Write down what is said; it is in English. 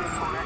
Oh!